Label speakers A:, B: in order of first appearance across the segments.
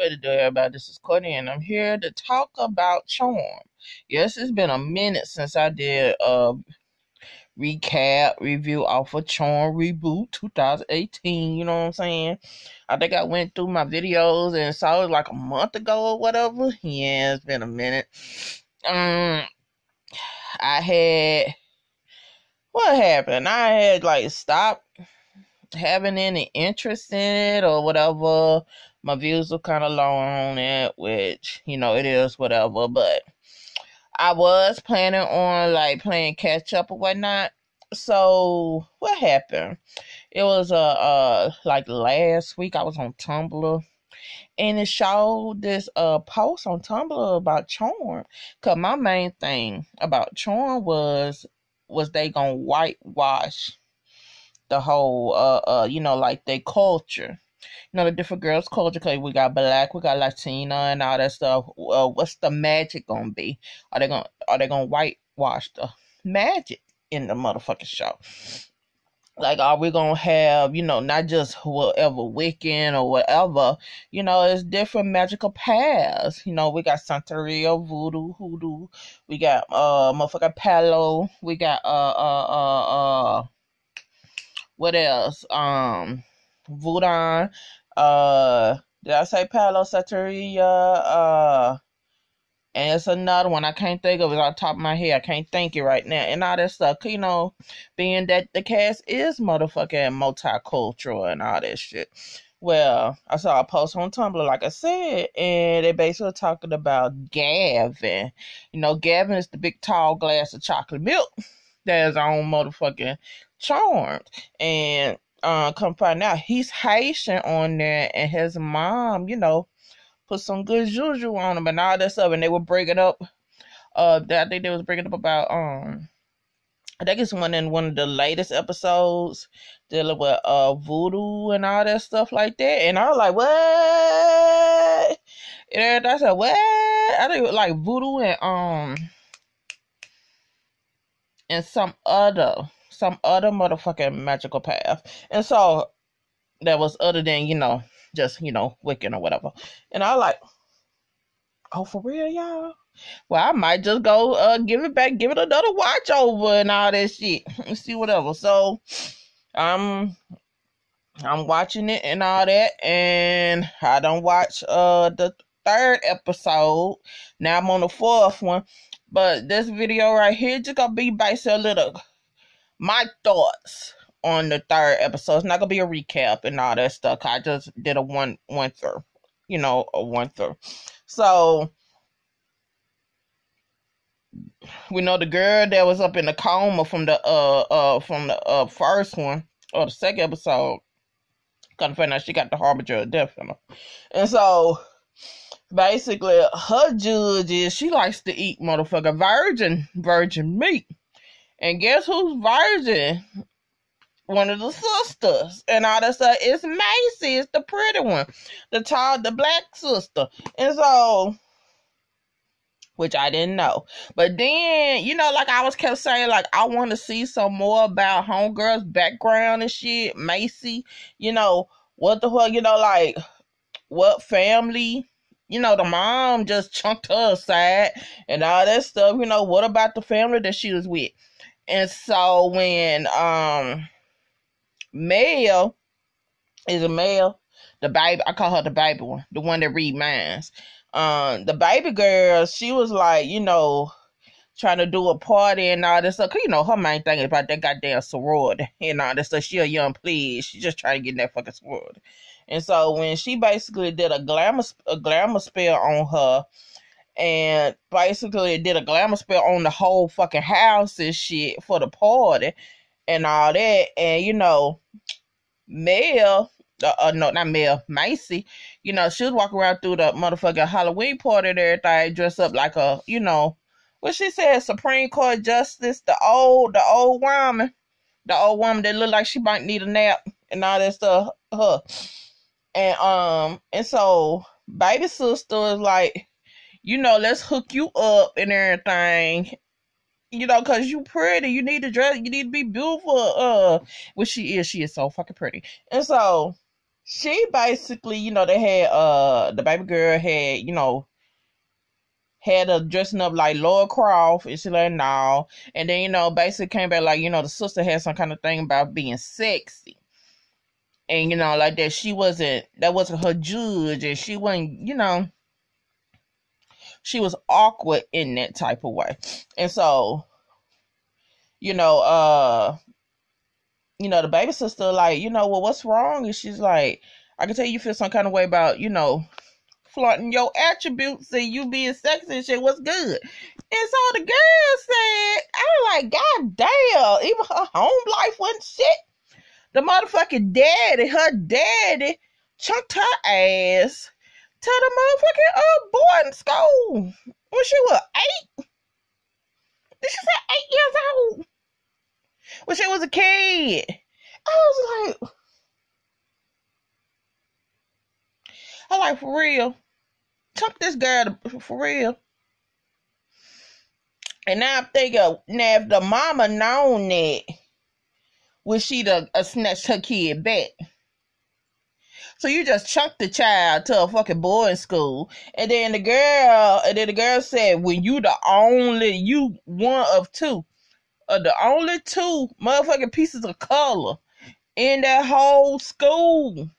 A: What to do, everybody? This is Courtney, and I'm here to talk about Charm. Yes, it's been a minute since I did a recap review off of Charm Reboot 2018. You know what I'm saying? I think I went through my videos and saw it like a month ago or whatever. Yeah, it's been a minute. Um, I had what happened? I had like stopped having any interest in it or whatever. My views were kind of low on it, which, you know, it is whatever. But I was planning on like playing catch up or whatnot. So what happened? It was uh, uh like last week I was on Tumblr and it showed this uh post on Tumblr about Charm. Cause my main thing about Charm was was they gonna whitewash the whole uh uh you know like their culture you know the different girls culture cause we got black we got latina and all that stuff. Uh, what's the magic gonna be? Are they gonna are they gonna whitewash the magic in the motherfucking show? Like are we gonna have you know not just whatever wiccan or whatever you know it's different magical paths. You know we got santeria voodoo hoodoo. We got uh motherfucking palo. We got uh uh uh uh what else? Um, Voodoo. Uh, did I say Palo Santeria? Uh, and it's another one I can't think of it on top of my head. I can't think it right now. And all that stuff. You know, being that the cast is motherfucking multicultural and all that shit. Well, I saw a post on Tumblr, like I said, and they basically talking about Gavin. You know, Gavin is the big tall glass of chocolate milk that is on motherfucking Charmed. And uh, come find out he's Haitian on there, and his mom, you know, put some good juju on him and all that stuff. And they were breaking up. Uh, I think they was breaking up about um. I think it's one in one of the latest episodes dealing with uh voodoo and all that stuff like that. And I was like, what? And I said, what? I think like voodoo and um and some other some other motherfucking magical path. And so that was other than, you know, just, you know, Wiccan or whatever. And I like, oh, for real, y'all? Well, I might just go uh give it back, give it another watch over and all that shit. See whatever. So I'm I'm watching it and all that, and I don't watch uh the third episode. Now I'm on the fourth one. But this video right here just gonna be based a little my thoughts on the third episode. It's not gonna be a recap and all that stuff. I just did a one one through, you know, a one through. So we know the girl that was up in the coma from the uh uh from the uh first one or the second episode. Kind of find out she got the harbinger of death in her, and so basically her judge is she likes to eat motherfucker virgin virgin meat. And guess who's virgin? One of the sisters and all that stuff. It's Macy. It's the pretty one, the tall, the black sister. And so, which I didn't know. But then, you know, like I was kept saying, like I want to see some more about homegirl's background and shit. Macy, you know, what the fuck, you know, like what family you know, the mom just chunked her aside and all that stuff. You know, what about the family that she was with? And so when um Mel is a male, the baby I call her the baby one, the one that read minds. Um, the baby girl, she was like, you know, trying to do a party and all this stuff. Cause you know her main thing is about that goddamn sorority and all this stuff. She a young please. She just trying to get in that fucking sorority. And so when she basically did a glamour a glamour spell on her, and basically did a glamour spell on the whole fucking house and shit for the party and all that. And you know, Mel, uh, uh, no, not Mel, Macy, you know, she was walking around through the motherfucking Halloween party and everything, dressed up like a, you know, what she said, Supreme Court Justice, the old, the old woman, the old woman that looked like she might need a nap and all that stuff. Her and um, and so baby sister is like you know, let's hook you up and everything. You know, cause you pretty, you need to dress, you need to be beautiful. Uh, which she is, she is so fucking pretty. And so she basically, you know, they had uh the baby girl had, you know, had her dressing up like Laura Croft, and she like no, and then you know, basically came back like you know, the sister had some kind of thing about being sexy, and you know, like that she wasn't that wasn't her judge, and she wasn't, you know, she was awkward in that type of way, and so, you know, uh, you know, the baby sister like, you know, well, what's wrong? And she's like, I can tell you feel some kind of way about, you know, flaunting your attributes and you being sexy and shit. What's good? And so the girl said, I was like, God damn, even her home life wasn't shit. The motherfucking daddy, her daddy, chunked her ass to the motherfucking uh, boarding school when she was eight. Did She said eight years old. When she was a kid. I was like, I like for real. Chunk this girl for real. And now I'm thinking, now if the mama known that, would she have uh, snatched her kid back? So you just chunked the child to a fucking boarding school, and then the girl, and then the girl said, "When you the only, you one of two, are the only two motherfucking pieces of color in that whole school."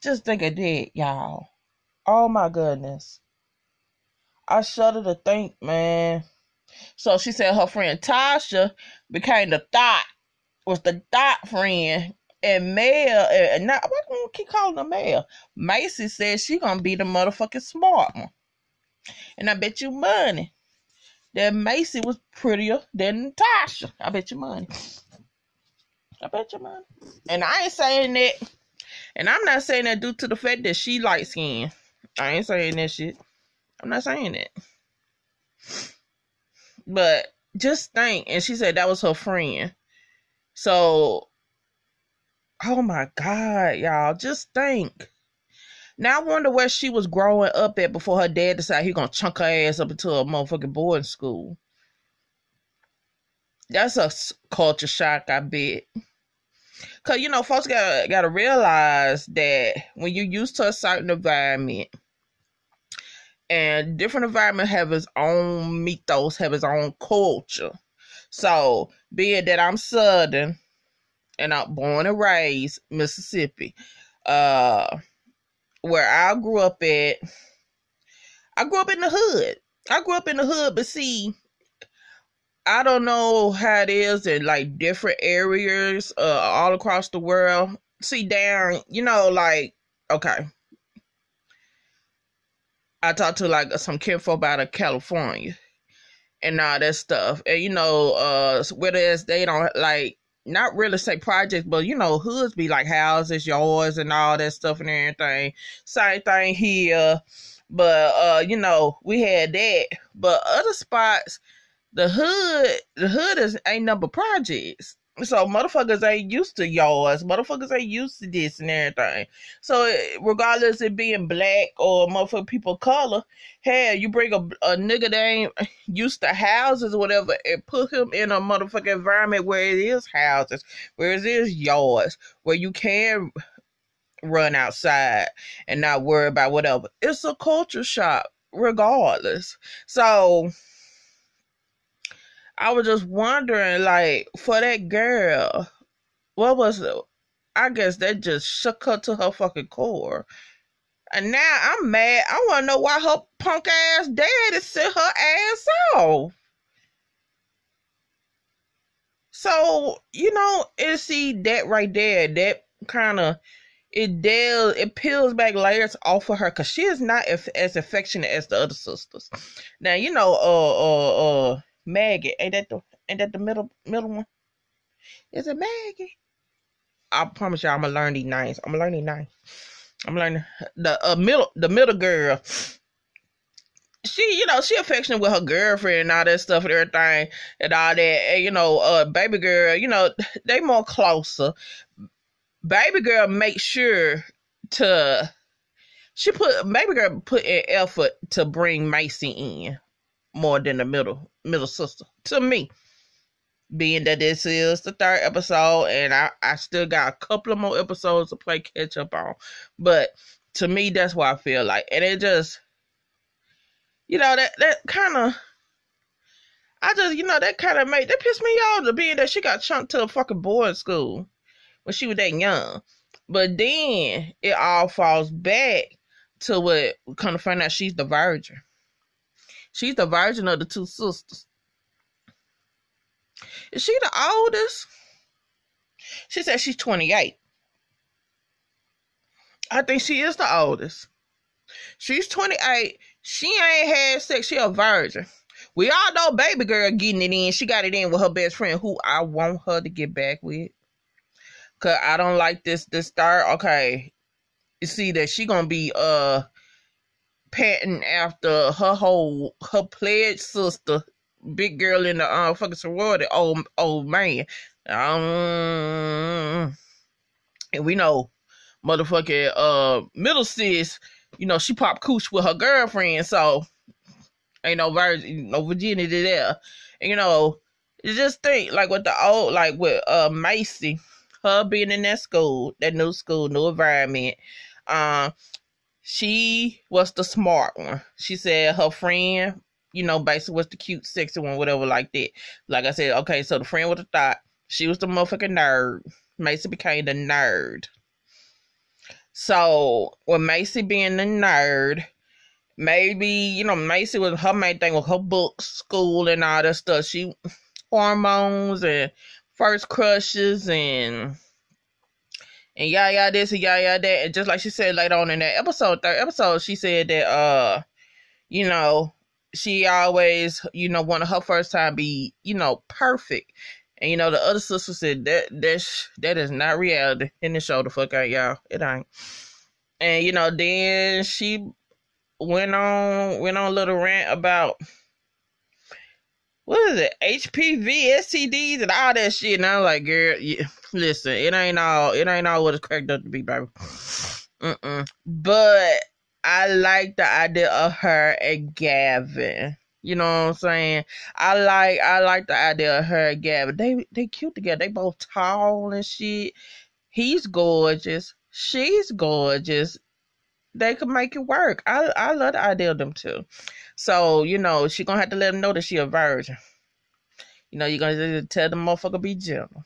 A: Just think of that, y'all. Oh my goodness. I shudder to think, man. So she said her friend Tasha became the thought, was the thought friend. And Mel, and not, why don't keep calling her Mel? Macy said she gonna be the motherfucking smart one. And I bet you money that Macy was prettier than Tasha. I bet you money. I bet you money. And I ain't saying that and I'm not saying that due to the fact that she light skin. I ain't saying that shit. I'm not saying that. But just think, and she said that was her friend. So, oh my God, y'all, just think. Now I wonder where she was growing up at before her dad decided he gonna chunk her ass up into a motherfucking boarding school. That's a culture shock, I bet. Cause you know, folks gotta gotta realize that when you're used to a certain environment, and different environment have its own mythos, have its own culture. So, being that I'm Southern and I'm born and raised Mississippi, uh, where I grew up at, I grew up in the hood. I grew up in the hood, but see, I don't know how it is in like different areas uh, all across the world. See down, you know, like okay. I talked to like some kinfolk out of California and all that stuff. And you know, uh whereas they don't like not really say projects, but you know, hoods be like houses, yards and all that stuff and everything. Same thing here. But uh, you know, we had that. But other spots the hood, the hood is ain't number projects. So motherfuckers ain't used to yards. Motherfuckers ain't used to this and everything. So regardless of being black or motherfucker people color, hell, you bring a, a nigga that ain't used to houses or whatever and put him in a motherfucking environment where it is houses, where it is yards, where you can run outside and not worry about whatever. It's a culture shock regardless. So I was just wondering, like, for that girl, what was it? I guess that just shook her to her fucking core. And now I'm mad. I want to know why her punk ass daddy sent her ass off. So, you know, and see that right there, that kind of it deals it peels back layers off of her because she is not as, as affectionate as the other sisters. Now, you know, uh uh uh Maggie. Ain't that the ain't that the middle middle one? Is it Maggie? I promise y'all I'm gonna learn these names. I'm gonna learn these names. I'm learning the uh, middle the middle girl. She, you know, she affectionate with her girlfriend and all that stuff and everything and all that. And, you know, uh, baby girl, you know, they more closer. Baby girl make sure to she put baby girl put in effort to bring Macy in more than the middle middle sister to me. being that this is the third episode and I, I still got a couple of more episodes to play catch up on. But to me that's what I feel like. And it just you know, that that kinda I just, you know, that kind of made that pissed me off to being that she got chunked to a fucking boarding school when she was that young. But then it all falls back to what kind of find out she's the virgin. She's the virgin of the two sisters. Is she the oldest? She said she's 28. I think she is the oldest. She's 28. She ain't had sex. She a virgin. We all know baby girl getting it in. She got it in with her best friend who I want her to get back with. Cause I don't like this this start. Okay. You see that she gonna be uh patting after her whole her pledge sister, big girl in the uh fucking sorority, old old man. Um and we know motherfucking uh middle sis, you know, she popped cooch with her girlfriend, so Ain't no virgin, no virginity there. And, you know, you just think like with the old, like with uh Macy, her being in that school, that new school, new environment. Um, she was the smart one. She said her friend, you know, basically was the cute, sexy one, whatever, like that. Like I said, okay, so the friend with the thought, she was the motherfucking nerd. Macy became the nerd. So with Macy being the nerd, maybe you know Macy was her main thing with her books, school, and all that stuff. She hormones and first crushes and and yeah yeah this and yeah yeah that. And just like she said later on in that episode, third episode, she said that uh, you know, she always you know wanted her first time be you know perfect. And you know the other sister said that that's that is not reality in the show. The fuck out y'all, it ain't. And you know then she went on went on a little rant about what is it HPV, STDs, and all that shit. And I'm like, girl, listen, it ain't all it ain't all what it's cracked up to be, baby. Mm-mm. But I like the idea of her and Gavin. You know what I'm saying? I like I like the idea of her and Gavin. They they cute together. They both tall and shit. He's gorgeous. She's gorgeous they could make it work. I I love the idea of them too. So you know she gonna have to let them know that she a virgin. You know you're gonna tell the motherfucker be gentle,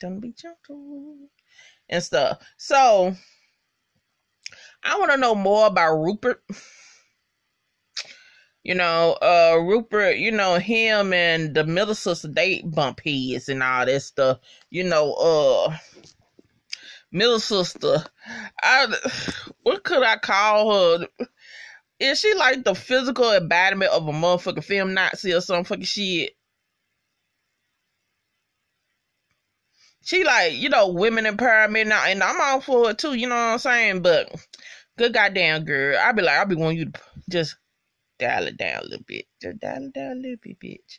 A: don't be gentle and stuff. So I want to know more about Rupert. You know, uh, Rupert, you know, him and the middle sister, they bump heads and all that stuff. You know, uh, middle sister. I what could I call her? Is she like the physical embodiment of a motherfucking feminazi or some fucking shit? She like, you know, women empowerment now, and I'm all for it too, you know what I'm saying? But good goddamn girl. I be like, I be wanting you to just dial it down a little bit. Just dial it down a little bit, bitch.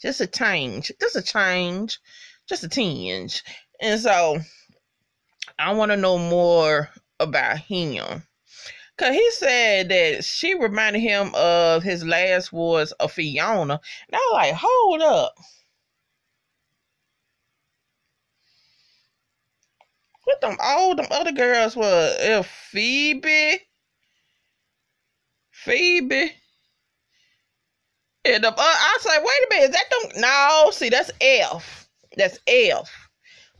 A: Just a change. Just a change. Just a tinge. And so I want to know more about him. Cause he said that she reminded him of his last was a Fiona. And I was like, hold up. What them all them other girls were uh, Phoebe. Phoebe. And the, uh, I was like, wait a minute, is that them? No, see, that's F. That's F.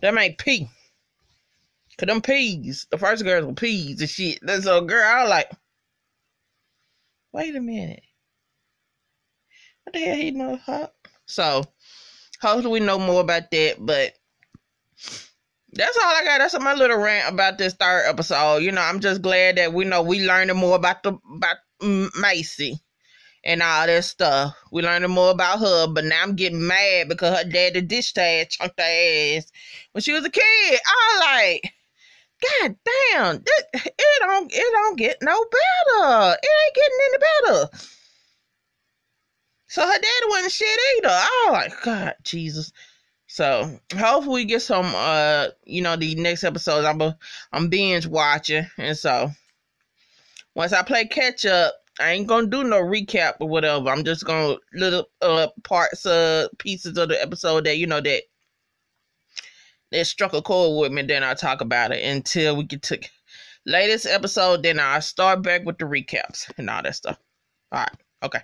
A: That ain't P. Cause them peas, the first girls were peas and shit. So girl, I was like, wait a minute. What the hell he know huh? So hopefully we know more about that, but that's all I got. That's my little rant about this third episode. You know, I'm just glad that we know we learning more about the about Macy and all that stuff. We learning more about her, but now I'm getting mad because her daddy ass, chunked her ass when she was a kid. I like, God damn, it, it don't it don't get no better. It ain't getting any better. So her daddy wasn't shit either. Oh my God, Jesus. So hopefully we get some uh you know the next episodes I'm a, I'm binge watching and so once I play catch up I ain't gonna do no recap or whatever. I'm just gonna little uh parts uh pieces of the episode that you know that that struck a chord with me. Then I'll talk about it until we get to latest episode. Then I'll start back with the recaps and all that stuff. All right. Okay.